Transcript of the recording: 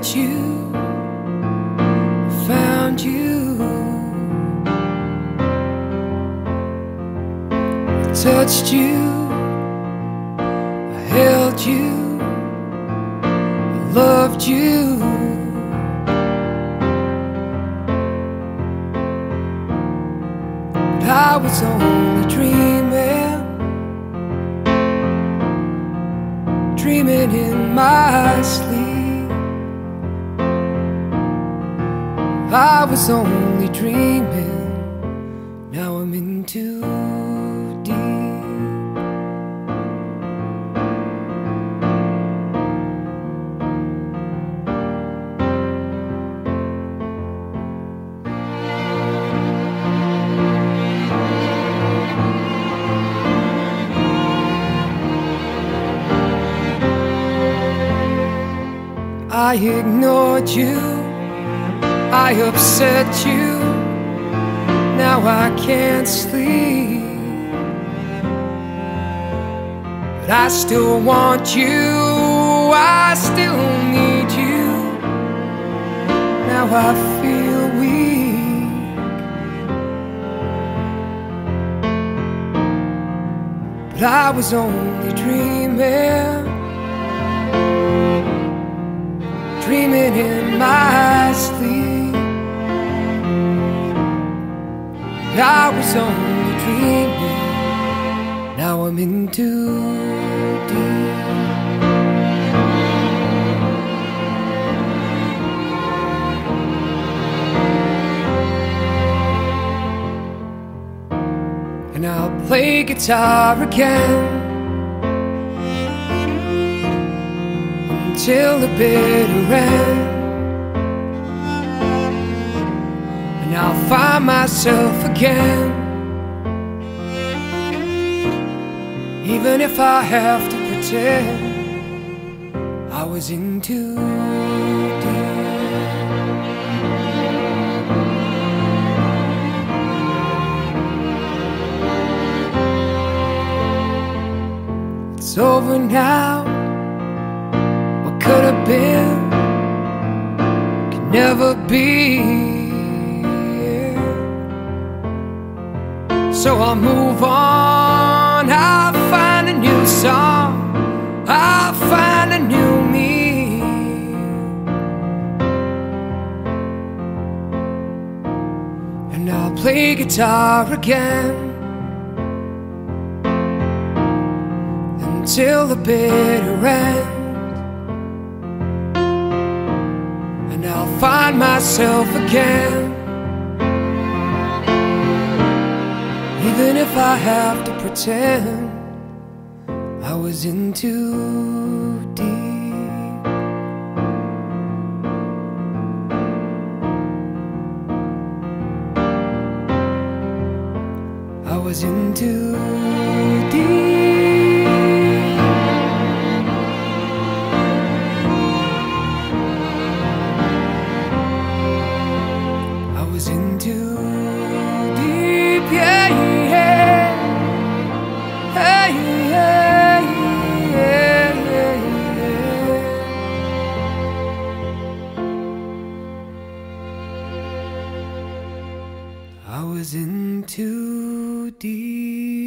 met you found you. Touched you, I held you, I loved you. But I was only dreaming, dreaming in my sleep. I was only dreaming, now I'm in too deep. I ignored you, I upset you, now I can't sleep. But I still want you, I still need you, now I feel weak. But I was only dreaming. dreaming in my sleep. I was only dreaming, now I'm in too deep. And I'll play guitar again. till the bitter end. And I'll find myself again. Even if I have to pretend I was in too deep. It's over now What could have been can never be. So I'll move on, I'll find a new song, I'll find a new me. And I'll play guitar again until the bitter end. and I'll find myself again. Even if I have to pretend I was in too deep. I was in too deep. Was in too deep.